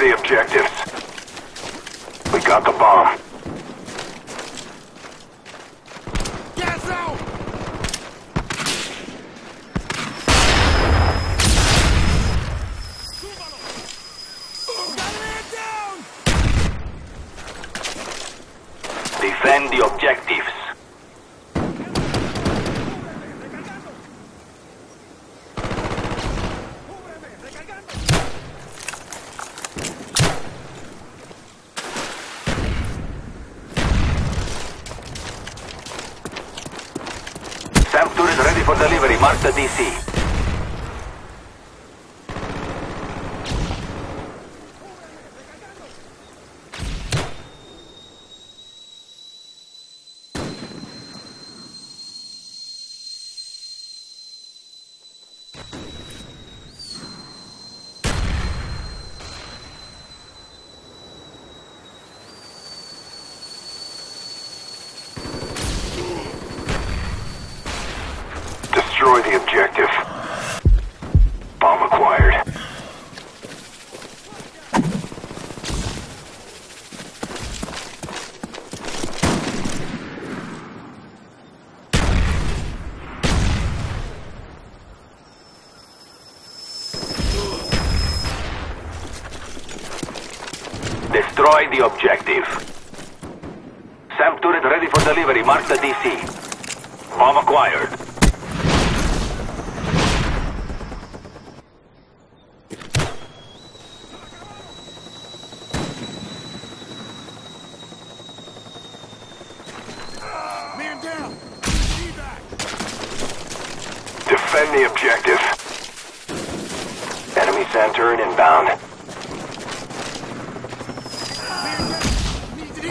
The objectives. We got the bomb. Gas out! We got a man down! Defend the objectives. SAM turret ready for delivery. Mark the DC. Destroy the objective. Bomb acquired. Destroy the objective. SAM turret ready for delivery. Mark the DC. Bomb acquired. Defend the objective. Enemy SAM turret inbound.